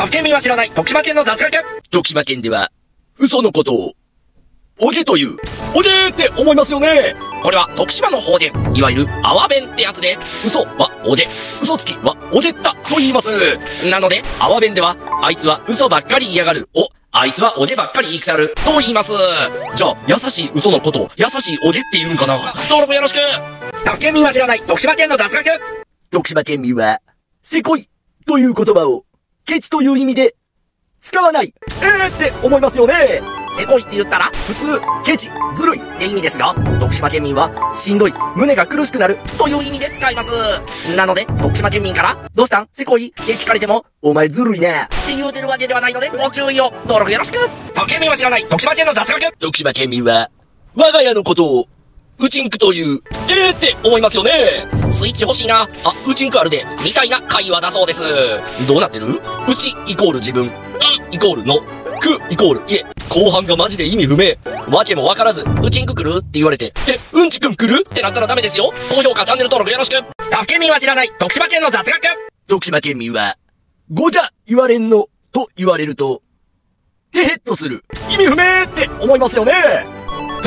他府県民は知らない徳島県の雑学。徳島県では、嘘のことを、おげという、おげーって思いますよね。これは徳島の方言、いわゆる阿波弁ってやつで、嘘はおげ、嘘つきはおげったと言います。なので、阿波弁では、あいつは嘘ばっかり嫌がる、お、あいつはおげばっかり言い腐る、と言います。じゃあ、優しい嘘のことを、優しいおげって言うんかな。登録よろしく。他府県民は知らない徳島県の雑学。徳島県民は、せこいという言葉を、ケチという意味で、使わない。えーって思いますよね。せこいって言ったら、普通、ケチ、ずるいって意味ですが、徳島県民は、しんどい、胸が苦しくなるという意味で使います。なので、徳島県民から、どうしたん？せこいって聞かれても、お前ずるいねって言うてるわけではないので、ご注意を。登録よろしく他府県民は知らない徳島県の雑学徳島県民は、我が家のことを、うちんくという、ええー、って思いますよね。スイッチ欲しいな。あ、うちんくあるで、みたいな会話だそうです。どうなってる？うちイコール自分、んイコールの、くイコール家。後半がマジで意味不明。わけもわからず、うちんく来るって言われて、え、うんちくん来るってなったらダメですよ。高評価、チャンネル登録よろしく。他府県民は知らない徳島県の雑学徳島県民は、ごじゃ言われんの、と言われると、てへっとする。意味不明って思いますよね。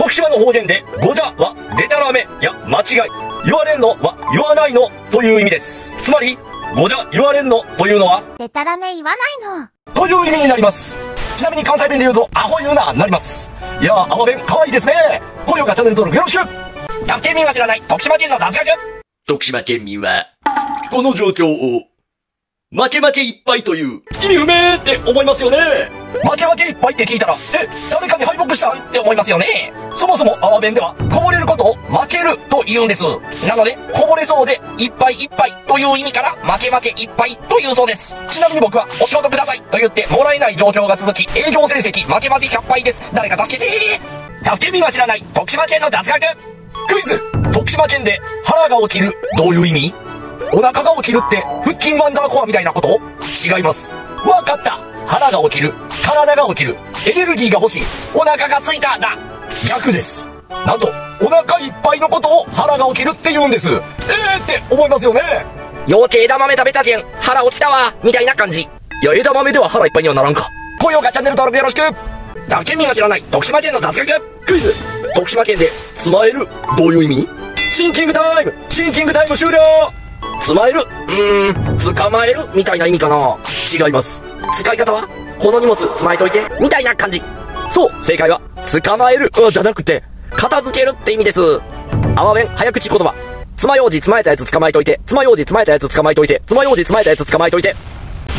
徳島の方言で、ごじゃは、でたらめ、や、間違い。言われんのは、言わないの、という意味です。つまり、ごじゃ言われんの、というのは、でたらめ言わないの。という意味になります。ちなみに関西弁で言うと、アホ言うな、なります。いやー、アホ弁、可愛いですね。高評価、チャンネル登録よろしく他府県民は知らない徳島県の雑学徳島県民は、この状況を、負け負けいっぱいという、意味不明って思いますよね。負け負けいっぱいって聞いたら、え、誰かに敗北したって思いますよね。そもそも、阿波弁では、こぼれることを負けると言うんです。なので、こぼれそうで、いっぱいいっぱいという意味から、負け負けいっぱいというそうです。ちなみに僕は、お仕事くださいと言ってもらえない状況が続き、営業成績負け負け100敗です。誰か助けて他府県民は知らない、徳島県の雑学クイズ徳島県で腹が起きる、どういう意味？お腹が起きるって、腹筋ワンダーコアみたいなこと？違います。わかった腹が起きる、体が起きる、エネルギーが欲しい、お腹が空いた。だ。逆です。なんと、お腹いっぱいのことを腹が起きるって言うんです。えーって思いますよね。よけ枝豆食べたけん、腹起きたわ、みたいな感じ。いや、枝豆では腹いっぱいにはならんか。高評価チャンネル登録よろしく。他府県民が知らない。徳島県の雑学クイズ。徳島県で、つまえる、どういう意味？シンキングタイム。シンキングタイム終了。つまえるうーん、捕まえる？みたいな意味かな。違います。使い方はこの荷物つまえといてみたいな感じ。そう、正解は、捕まえる、じゃなくて、片付けるって意味です。あわ弁早口言葉。爪楊枝つまえたやつ捕まえといて、爪楊枝つまえたやつ捕まえといて、爪楊枝つまえたやつ捕まえといて。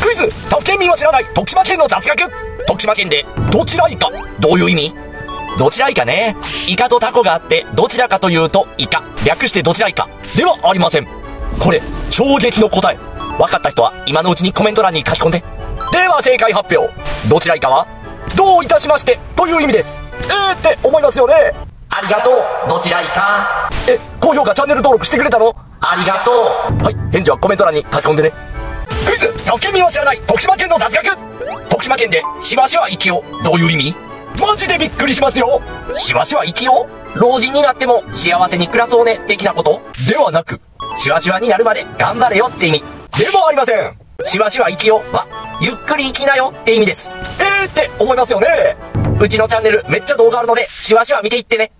クイズ他府県民は知らない徳島県の雑学徳島県で、どちらイカどういう意味？どちらイカね。イカとタコがあって、どちらかというとイカ。略してどちらイカ。ではありません。これ、衝撃の答え。分かった人は今のうちにコメント欄に書き込んで。では正解発表。どちらイカはどういたしましてという意味です。えーって思いますよね。ありがとう。どちらイカえ、高評価チャンネル登録してくれたの？ありがとう。はい、返事はコメント欄に書き込んでね。クイズ他府県民は知らない徳島県の雑学徳島県でしばしば生きよどういう意味？マジでびっくりしますよしばしば生きよ老人になっても幸せに暮らそうね的なこと？ではなくしわしわになるまで頑張れよって意味でもありませんしばしば生きよはゆっくり生きなよって意味です。えーって思いますよね。うちのチャンネルめっちゃ動画あるのでしわしわ見ていってね。